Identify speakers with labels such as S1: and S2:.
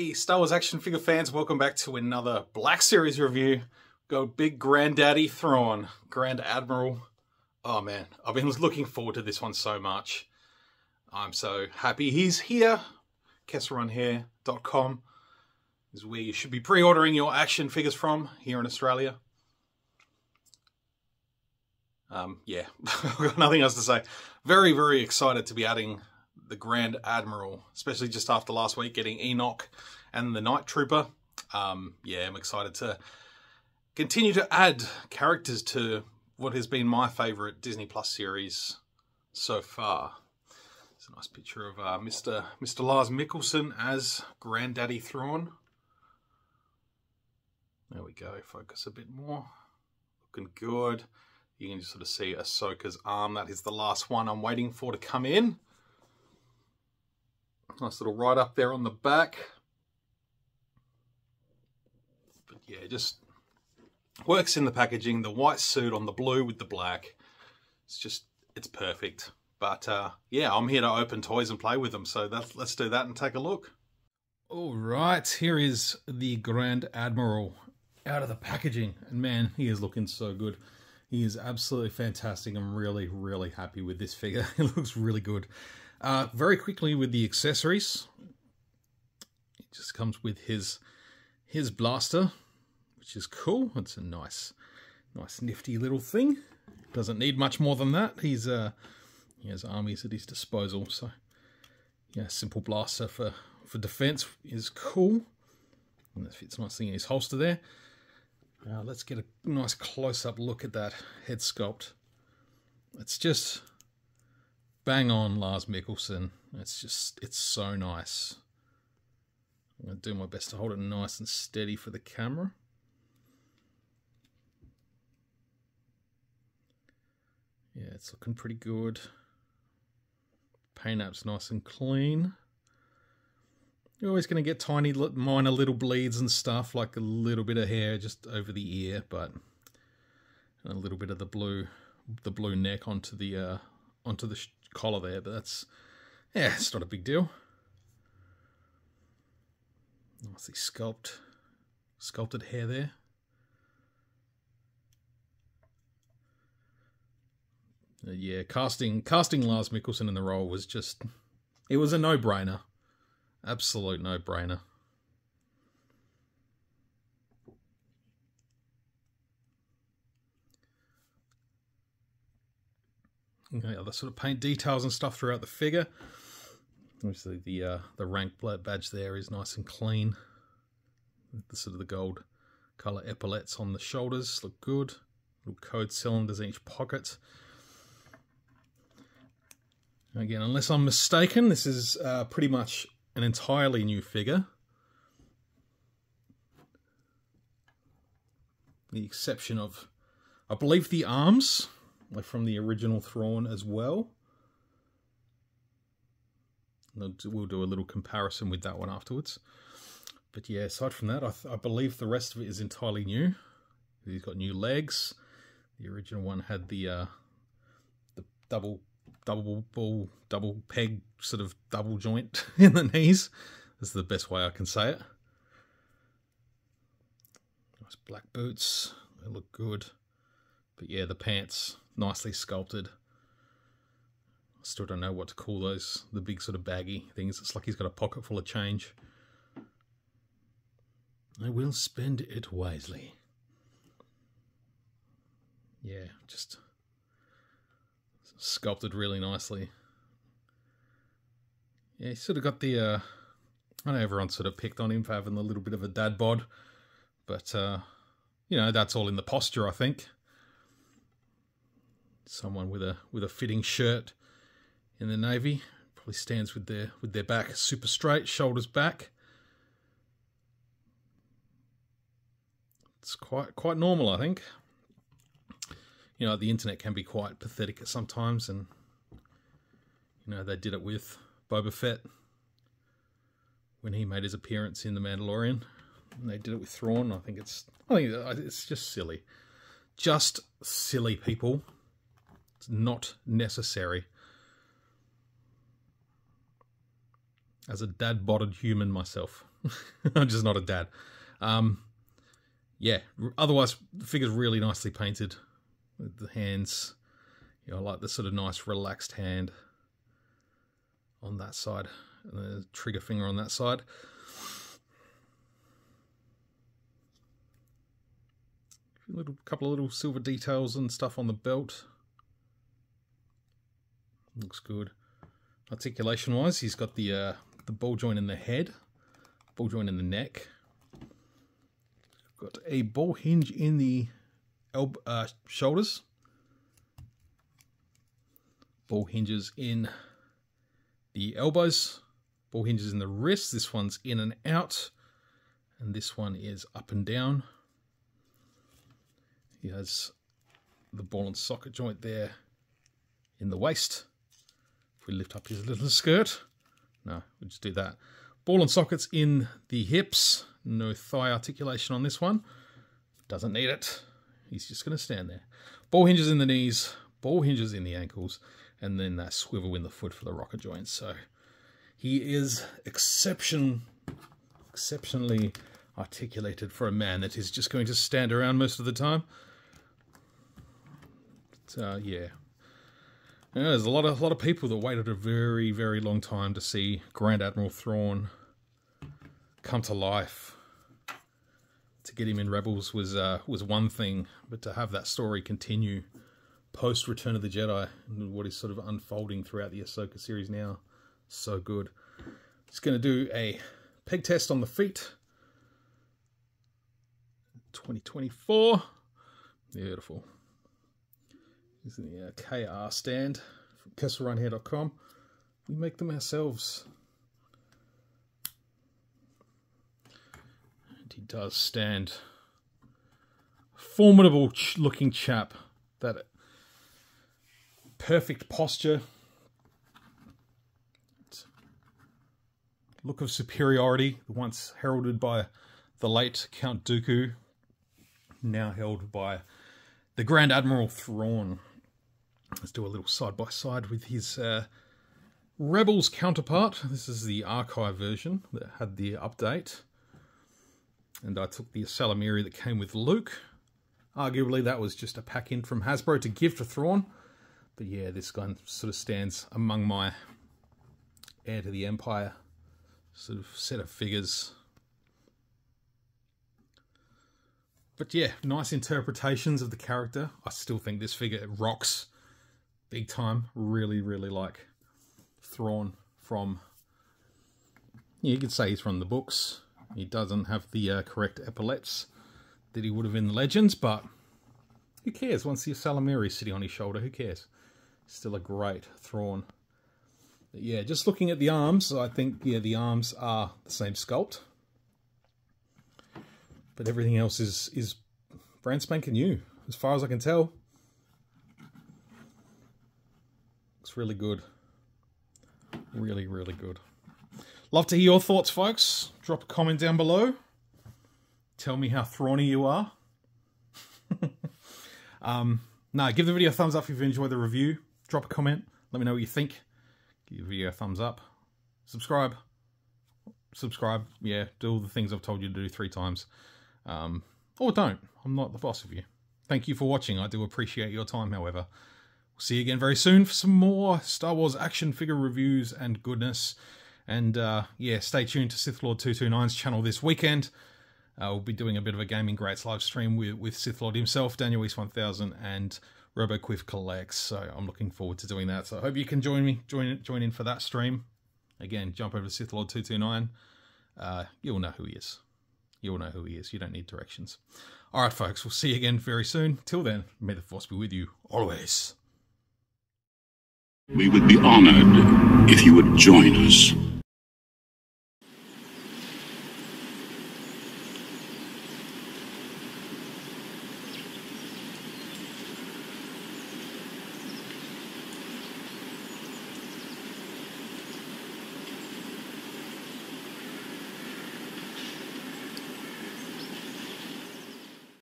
S1: Hey, Star Wars action figure fans, welcome back to another Black Series review. Go big Granddaddy Thrawn, Grand Admiral. Oh man, I've been looking forward to this one so much. I'm so happy he's here. KesselRunHair.com is where you should be pre-ordering your action figures from here in Australia. Um, yeah, I've got nothing else to say. Very, very excited to be adding the Grand Admiral, especially just after last week getting Enoch and the Night Trooper. Um, yeah, I'm excited to continue to add characters to what has been my favourite Disney Plus series so far. It's a nice picture of uh, Mr. Mr. Lars Mikkelsen as Granddaddy Thrawn. There we go, focus a bit more. Looking good. You can just sort of see Ahsoka's arm. That is the last one I'm waiting for to come in. Nice little write up there on the back. But yeah, just works in the packaging. The white suit on the blue with the black. It's just, it's perfect. But uh, yeah, I'm here to open toys and play with them. So let's do that and take a look. All right, here is the Grand Admiral out of the packaging. And man, he is looking so good. He is absolutely fantastic. I'm really, really happy with this figure. it looks really good. Uh, very quickly with the accessories, it just comes with his his blaster, which is cool. It's a nice, nice nifty little thing. Doesn't need much more than that. He's uh, he has armies at his disposal, so yeah, simple blaster for for defense is cool. And that fits nicely in his holster there. Uh, let's get a nice close-up look at that head sculpt. It's just bang on Lars Mikkelsen. It's just, it's so nice. I'm going to do my best to hold it nice and steady for the camera. Yeah, it's looking pretty good. Paint app's nice and clean. You're always going to get tiny, minor little bleeds and stuff, like a little bit of hair just over the ear, but a little bit of the blue, the blue neck onto the uh, onto the collar there, but that's, yeah, it's not a big deal. Nicely sculpt, sculpted hair there. Uh, yeah, casting casting Lars Mikkelsen in the role was just, it was a no-brainer. Absolute no-brainer. Okay, other sort of paint details and stuff throughout the figure. Obviously, the uh, the rank badge there is nice and clean. The sort of the gold color epaulets on the shoulders look good. Little code cylinders in each pocket. Again, unless I'm mistaken, this is uh, pretty much an entirely new figure. The exception of, I believe, the arms like from the original Thrawn as well. We'll do a little comparison with that one afterwards. But yeah, aside from that, I, I believe the rest of it is entirely new. He's got new legs. The original one had the uh, the double double ball, double peg, sort of double joint in the knees. That's the best way I can say it. Nice black boots. They look good. But yeah, the pants nicely sculpted. I still don't know what to call those, the big sort of baggy things. It's like he's got a pocket full of change. I will spend it wisely. Yeah, just sculpted really nicely. Yeah, he sort of got the, uh, I know everyone sort of picked on him for having a little bit of a dad bod, but, uh, you know, that's all in the posture, I think someone with a with a fitting shirt in the navy probably stands with their with their back super straight, shoulders back. It's quite quite normal, I think. You know, the internet can be quite pathetic at sometimes, and you know they did it with Boba Fett when he made his appearance in The Mandalorian. And they did it with Thrawn. I think it's I think it's just silly, just silly people. It's not necessary. As a dad-bodied human myself. I'm just not a dad. Um, yeah, otherwise, the figure's really nicely painted with the hands. You know, I like the sort of nice relaxed hand on that side and the trigger finger on that side. A little couple of little silver details and stuff on the belt. Looks good. Articulation wise, he's got the uh, the ball joint in the head, ball joint in the neck. Got a ball hinge in the elbow, uh, shoulders. Ball hinges in the elbows. Ball hinges in the wrists. This one's in and out. And this one is up and down. He has the ball and socket joint there in the waist. We lift up his little skirt, no, we'll just do that. Ball and sockets in the hips. No thigh articulation on this one. Doesn't need it. He's just going to stand there. Ball hinges in the knees, ball hinges in the ankles, and then that swivel in the foot for the rocker joints. So he is exception, exceptionally articulated for a man that is just going to stand around most of the time. But, uh, yeah, there's a lot of a lot of people that waited a very very long time to see Grand Admiral Thrawn come to life. To get him in Rebels was uh, was one thing, but to have that story continue post Return of the Jedi and what is sort of unfolding throughout the Ahsoka series now, so good. Just going to do a peg test on the feet. 2024. Beautiful. This is the uh, KR stand from KesselRunHair.com. We make them ourselves. And he does stand. Formidable ch looking chap. That perfect posture. Look of superiority, once heralded by the late Count Dooku, now held by the Grand Admiral Thrawn. Let's do a little side by side with his uh, Rebels counterpart. This is the archive version that had the update. And I took the Ysalamiri that came with Luke. Arguably, that was just a pack in from Hasbro to give to Thrawn. But yeah, this guy sort of stands among my heir to the Empire sort of set of figures. But yeah, nice interpretations of the character. I still think this figure rocks big time. Really, really like Thrawn from, yeah, you could say he's from the books. He doesn't have the uh, correct epaulets that he would have in the Legends, but who cares? Once the Ysalamiri sitting on his shoulder, who cares? Still a great Thrawn. But yeah, just looking at the arms, I think, yeah, the arms are the same sculpt. But everything else is, is brand spanking new, as far as I can tell. Looks really good. Really, really good. Love to hear your thoughts, folks. Drop a comment down below. Tell me how thrawny you are. um, no, give the video a thumbs up if you've enjoyed the review. Drop a comment. Let me know what you think. Give the video a thumbs up. Subscribe. Subscribe. Yeah, do all the things I've told you to do three times. Um, or don't. I'm not the boss of you. Thank you for watching. I do appreciate your time, however. See you again very soon for some more Star Wars action figure reviews and goodness. And uh, yeah, stay tuned to Sith Lord 229's channel this weekend. Uh, we'll be doing a bit of a Gaming Greats live stream with, with Sith Lord himself, Daniel East 1000, and RoboQuiff collects. So I'm looking forward to doing that. So I hope you can join me, join join in for that stream. Again, jump over to Sith Lord 229. Uh, you'll know who he is. You'll know who he is. You don't need directions. All right, folks. We'll see you again very soon. Till then, may the force be with you always.
S2: We would be honored if you would join us.